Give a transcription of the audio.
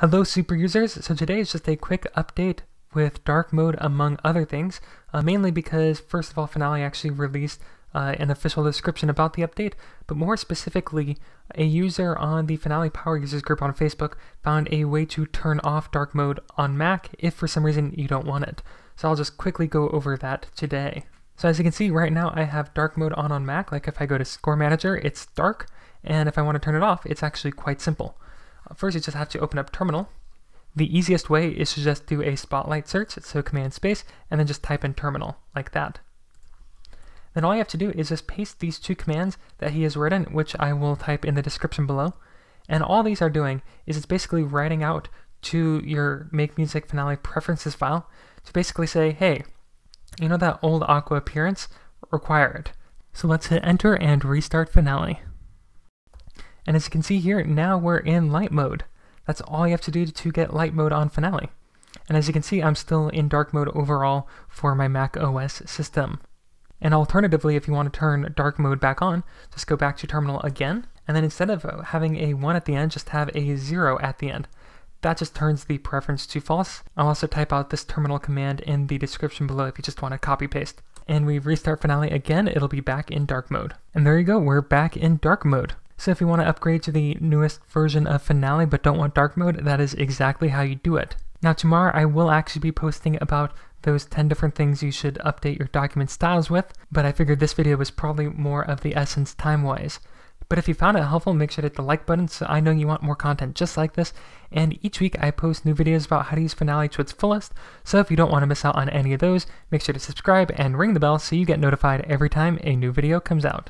Hello super users, so today is just a quick update with dark mode among other things, uh, mainly because first of all Finale actually released uh, an official description about the update, but more specifically, a user on the Finale Power Users group on Facebook found a way to turn off dark mode on Mac if for some reason you don't want it. So I'll just quickly go over that today. So as you can see right now I have dark mode on on Mac, like if I go to Score Manager it's dark, and if I want to turn it off it's actually quite simple. First, you just have to open up Terminal. The easiest way is to just do a spotlight search, so Command Space, and then just type in Terminal, like that. Then all you have to do is just paste these two commands that he has written, which I will type in the description below. And all these are doing is it's basically writing out to your MakeMusic Finale preferences file to basically say, hey, you know that old Aqua appearance? Require it. So let's hit enter and restart Finale. And as you can see here, now we're in light mode. That's all you have to do to get light mode on Finale. And as you can see, I'm still in dark mode overall for my Mac OS system. And alternatively, if you want to turn dark mode back on, just go back to terminal again, and then instead of having a 1 at the end, just have a 0 at the end. That just turns the preference to false. I'll also type out this terminal command in the description below if you just want to copy paste. And we restart Finale again, it'll be back in dark mode. And there you go, we're back in dark mode. So if you want to upgrade to the newest version of Finale but don't want dark mode, that is exactly how you do it. Now tomorrow I will actually be posting about those 10 different things you should update your document styles with, but I figured this video was probably more of the essence time-wise. But if you found it helpful, make sure to hit the like button so I know you want more content just like this. And each week I post new videos about how to use Finale to its fullest, so if you don't want to miss out on any of those, make sure to subscribe and ring the bell so you get notified every time a new video comes out.